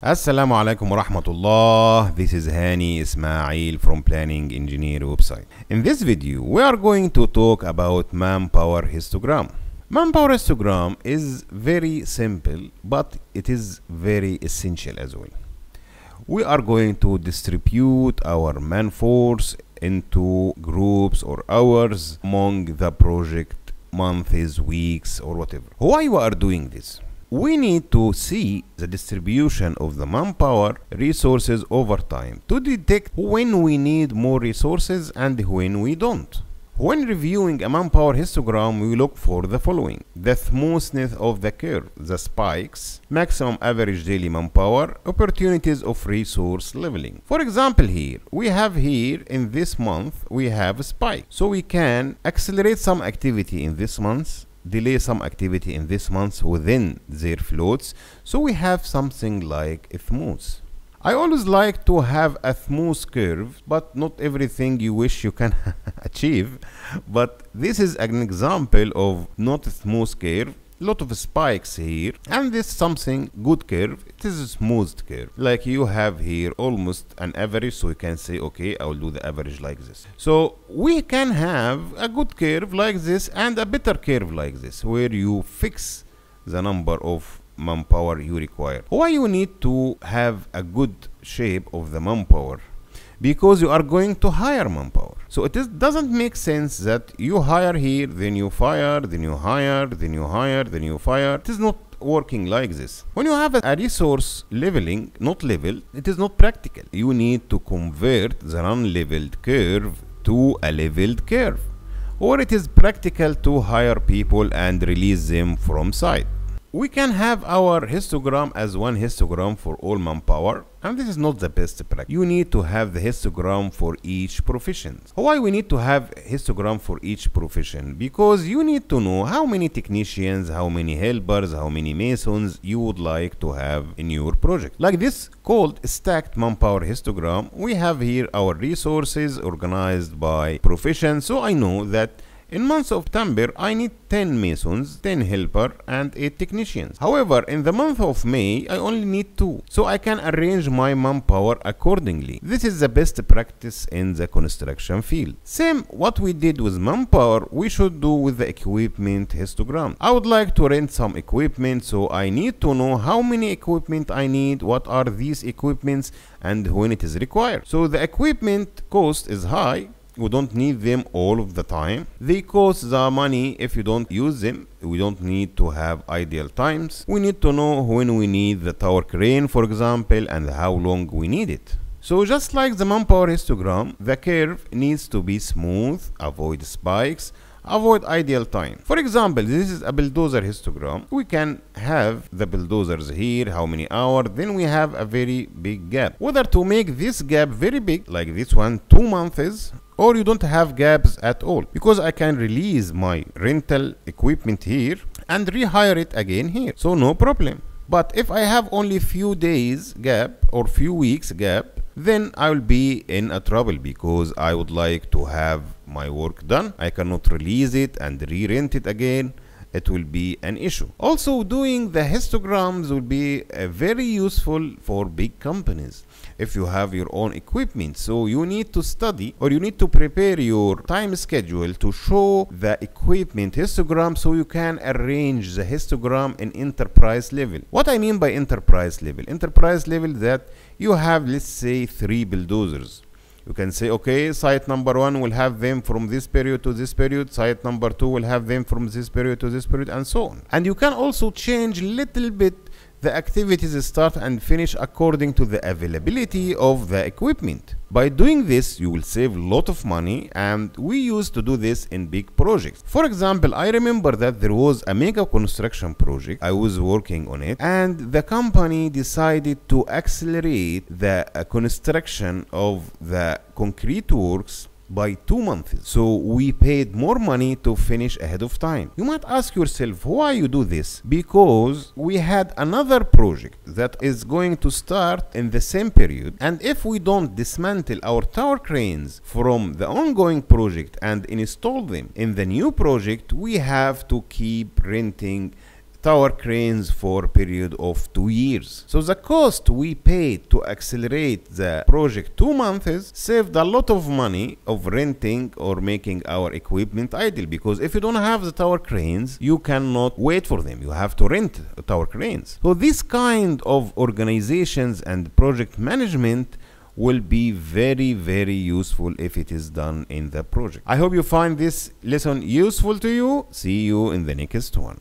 Assalamu alaikum wa rahmatullah. This is Hany Ismail from Planning Engineer website. In this video, we are going to talk about manpower histogram. Manpower histogram is very simple, but it is very essential as well. We are going to distribute our man force into groups or hours among the project months, weeks, or whatever. Why we are doing this? We need to see the distribution of the manpower resources over time to detect when we need more resources and when we don't. When reviewing a manpower histogram, we look for the following. The smoothness of the curve, the spikes, maximum average daily manpower, opportunities of resource leveling. For example here, we have here in this month, we have a spike. So we can accelerate some activity in this month delay some activity in this month within their floats. So we have something like a smooth I always like to have a smooth curve but not everything you wish you can achieve. But this is an example of not a smooth curve lot of spikes here and this something good curve. It is a smooth curve. Like you have here almost an average so you can say okay i will do the average like this. So we can have a good curve like this and a better curve like this where you fix the number of manpower you require. Why you need to have a good shape of the manpower because you are going to hire manpower. So it is, doesn't make sense that you hire here, then you fire, then you hire, then you hire, then you fire. It is not working like this. When you have a resource leveling, not level, it is not practical. You need to convert the unleveled curve to a leveled curve. Or it is practical to hire people and release them from site we can have our histogram as one histogram for all manpower and this is not the best practice. You need to have the histogram for each profession. Why we need to have histogram for each profession? Because you need to know how many technicians, how many helpers, how many masons you would like to have in your project. Like this called stacked manpower histogram, we have here our resources organized by profession. So I know that in month of September, I need 10 masons, 10 helper, and 8 technicians. However, in the month of May, I only need 2. So I can arrange my manpower accordingly. This is the best practice in the construction field. Same what we did with manpower, we should do with the equipment histogram. I would like to rent some equipment, so I need to know how many equipment I need, what are these equipments, and when it is required. So the equipment cost is high, we don't need them all of the time they cost the money if you don't use them we don't need to have ideal times we need to know when we need the tower crane for example and how long we need it so just like the manpower histogram the curve needs to be smooth avoid spikes avoid ideal time. For example, this is a bulldozer histogram. We can have the bulldozers here, how many hours, then we have a very big gap. Whether to make this gap very big, like this one, two months, or you don't have gaps at all. Because I can release my rental equipment here and rehire it again here. So no problem. But if I have only few days gap or few weeks gap then I will be in a trouble because I would like to have my work done. I cannot release it and re-rent it again it will be an issue. Also doing the histograms will be uh, very useful for big companies if you have your own equipment. So you need to study or you need to prepare your time schedule to show the equipment histogram so you can arrange the histogram in enterprise level. What I mean by enterprise level? Enterprise level that you have let's say three bulldozers you can say okay site number one will have them from this period to this period. Site number two will have them from this period to this period and so on. And you can also change little bit the activities start and finish according to the availability of the equipment. By doing this, you will save a lot of money and we used to do this in big projects. For example, I remember that there was a mega construction project. I was working on it and the company decided to accelerate the uh, construction of the concrete works by two months. So we paid more money to finish ahead of time. You might ask yourself why you do this? Because we had another project that is going to start in the same period. And if we don't dismantle our tower cranes from the ongoing project and install them in the new project, we have to keep renting tower cranes for a period of two years. So the cost we paid to accelerate the project two months saved a lot of money of renting or making our equipment idle because if you don't have the tower cranes, you cannot wait for them. You have to rent tower cranes. So this kind of organizations and project management will be very very useful if it is done in the project. I hope you find this lesson useful to you. See you in the next one.